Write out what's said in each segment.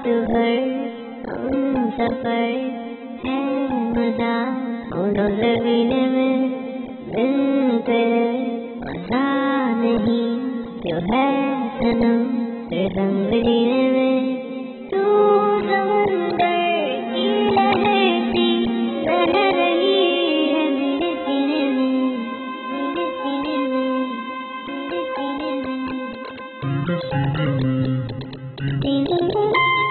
भर हम सफ़र है मज़ा दोनों जमीने में मिलते मज़ा नहीं क्यों है सनम तेरे संग में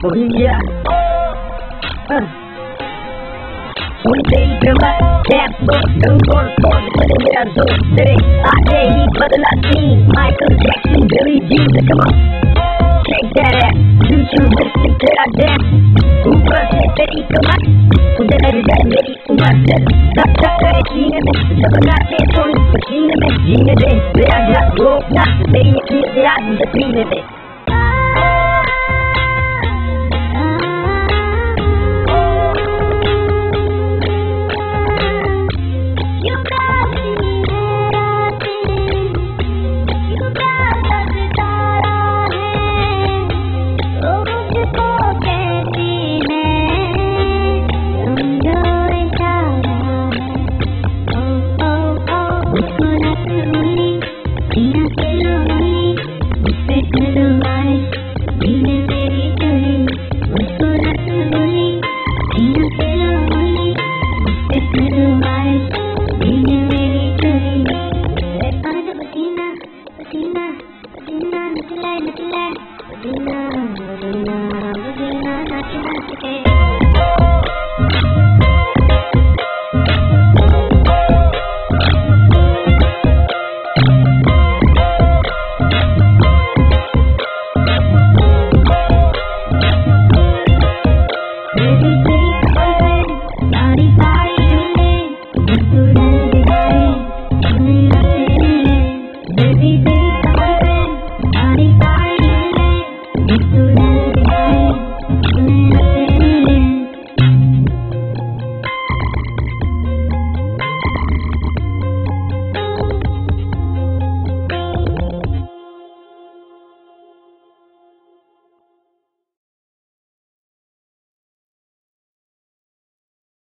Bohemia. Uh. सुनते ही ड्रमर डैप बोल डंगोल बोल बने मेरा दोस्त तेरे आते ही बदला scene Michael Jackson Billie Jean come Take that ass, futuristic तेरा dance ऊपर से तेरी कमर तुझे लग जाए मेरी उम्र से सब सब करे सीने में जब नाचे थोड़ी पसीने में जीने दे मेरा ग्लास रोकना मेरी यकीन से आज मुझे पीने दे மெட்டில மெட்டில புதினா புதினா புதினா நாட்டி நாட்டுக்கே